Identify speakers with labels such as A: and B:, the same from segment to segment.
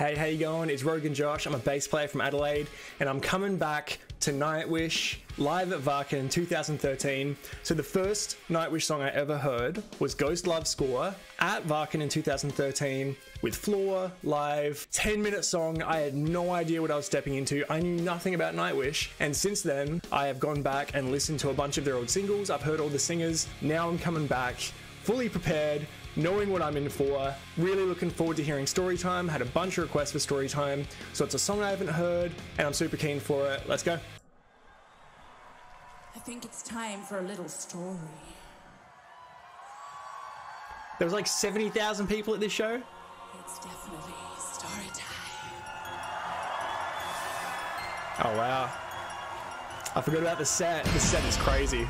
A: Hey, how you going? It's Roguenjosh. I'm a bass player from Adelaide, and I'm coming back to Nightwish live at in 2013. So the first Nightwish song I ever heard was Ghost Love Score at Wacken in 2013 with Floor live. 10 minute song. I had no idea what I was stepping into. I knew nothing about Nightwish, and since then I have gone back and listened to a bunch of their old singles. I've heard all the singers. Now I'm coming back fully prepared knowing what I'm in for. Really looking forward to hearing Storytime. Had a bunch of requests for Storytime, so it's a song I haven't heard, and I'm super keen for it. Let's go.
B: I think it's time for a little story.
A: There was like 70,000 people at this show.
B: It's definitely story time.
A: Oh wow. I forgot about the set. The set is crazy.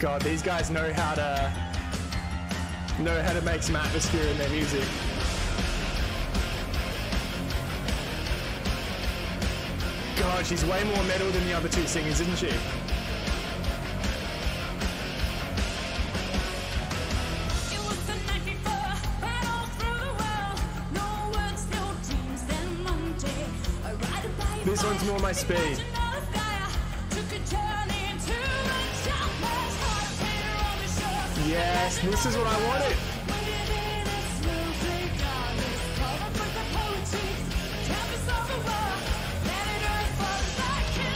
A: God, these guys know how to know how to make some atmosphere in their music. God, she's way more metal than the other two singers, isn't she? This one's more my
B: before, dreams this every man.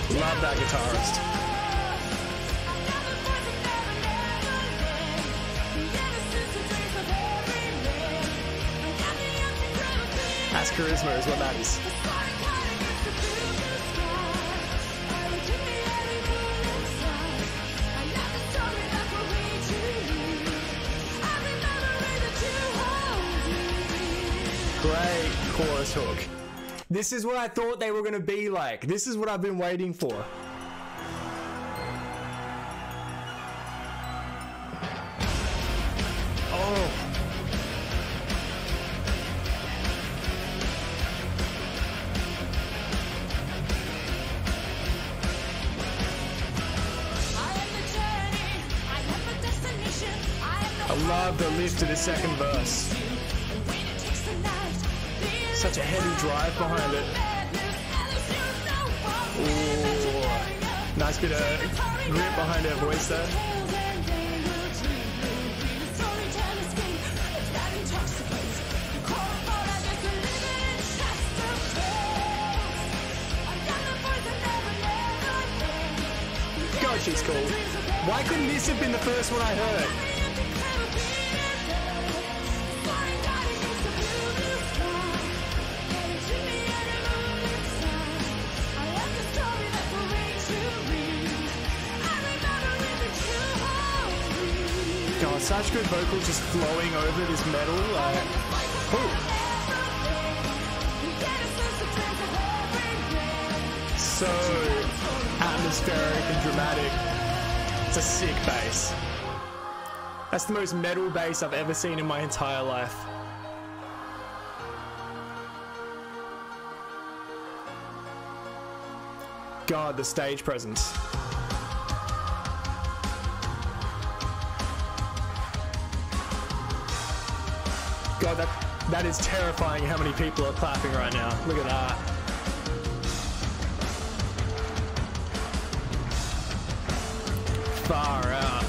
B: And got the empty gravity.
A: That's charisma, is what that is. Chorus hook. This is what I thought they were going to be like. This is what I've been waiting for. Oh,
B: I
A: love the lift to the second verse. Such a heavy drive behind it. Ooh, nice bit of grip behind her voice there. God, she's cool. Why couldn't this have been the first one I heard? God, such good vocals just flowing over this metal. Uh, like, ooh, so atmospheric and dramatic. It's a sick bass. That's the most metal bass I've ever seen in my entire life. God, the stage presence. God, that that is terrifying how many people are clapping right now. Look at that. Far out.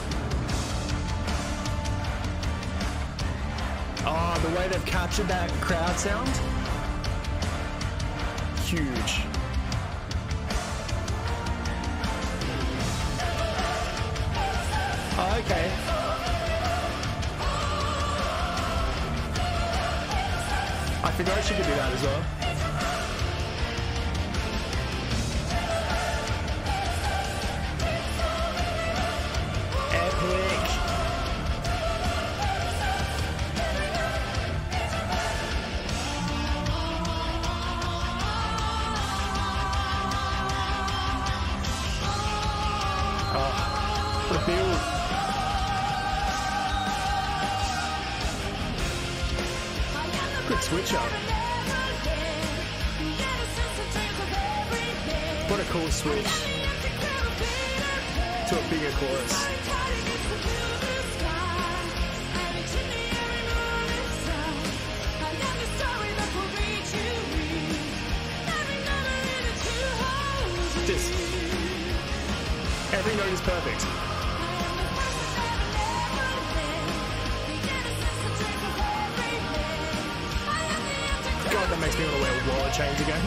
A: Oh, the way they've captured that crowd sound. Huge. Oh, okay. I forgot she could do that as well. Switch up. What a cool switch to a bigger chorus. Just every note is perfect. Chains again.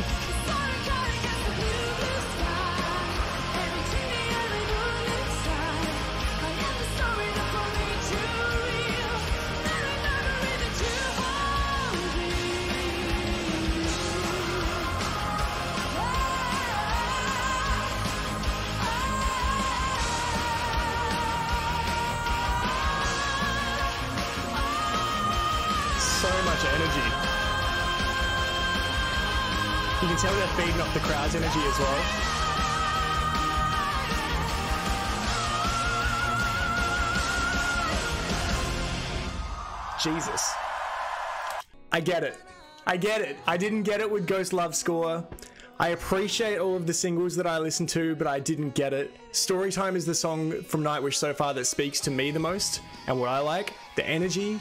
A: So much energy. You can tell they're feeding off the crowd's energy as well. Jesus. I get it. I get it. I didn't get it with Ghost Love Score. I appreciate all of the singles that I listened to, but I didn't get it. Storytime is the song from Nightwish so far that speaks to me the most and what I like. The energy.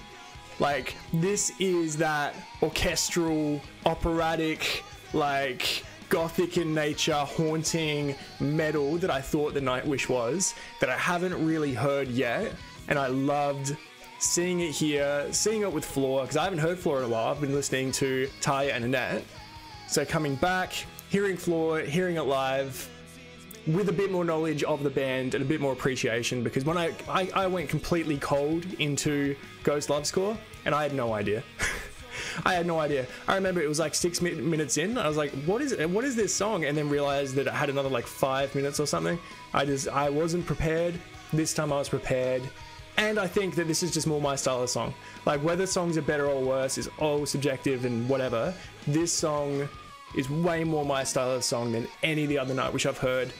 A: Like, this is that orchestral, operatic, like, gothic in nature, haunting metal that I thought the Nightwish was, that I haven't really heard yet. And I loved seeing it here, seeing it with Floor, because I haven't heard Floor in a while. I've been listening to Tarja and Anette. So coming back, hearing Floor, hearing it live, with a bit more knowledge of the band and a bit more appreciation because when I, I, I went completely cold into Ghost Love Score and I had no idea. I had no idea. I remember it was like six mi- minutes in. I was like, "What is it? What is this song?" And then realized that it had another like five minutes or something. I just I wasn't prepared. This time I was prepared, and I think that this is just more my style of song. Like whether songs are better or worse is all subjective and whatever. This song is way more my style of song than any the other Nightwish I've heard,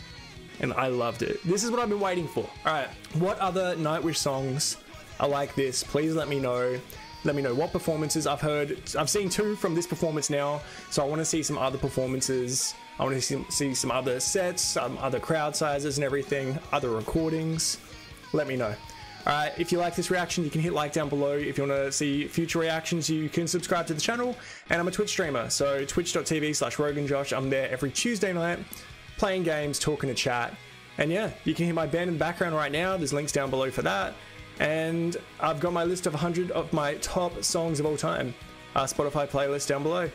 A: and I loved it. This is what I've been waiting for. All right, what other Nightwish songs are like this? Please let me know. Let me know what performances I've heard. I've seen two from this performance now, so I want to see some other performances. I want to see, some other sets, some other crowd sizes and everything, other recordings. Let me know. Alright, if you like this reaction, you can hit like down below. If you want to see future reactions, you can subscribe to the channel. And I'm a Twitch streamer, so twitch.tv slash roguenjosh. I'm there every Tuesday night, playing games, talking to chat. And yeah, you can hear my band in the background right now. There's links down below for that. And I've got my list of 100 of my top songs of all time. Uh, Spotify playlist down below.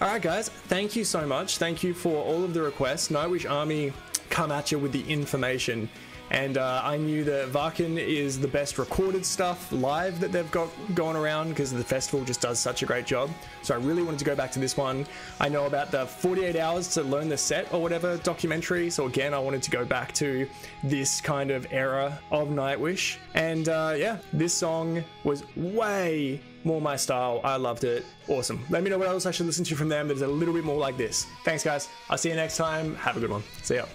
A: Alright guys, thank you so much. Thank you for all of the requests. Nightwish Army come at you with the information. And uh, I knew that Wacken is the best recorded stuff live that they've got going around because the festival just does such a great job. So I really wanted to go back to this one. I know about the 48 hours to learn the set or whatever documentary. So again, I wanted to go back to this kind of era of Nightwish. And uh, yeah, this song was way more my style. I loved it. Awesome. Let me know what else I should listen to from them that is a little bit more like this. Thanks, guys. I'll see you next time. Have a good one. See ya.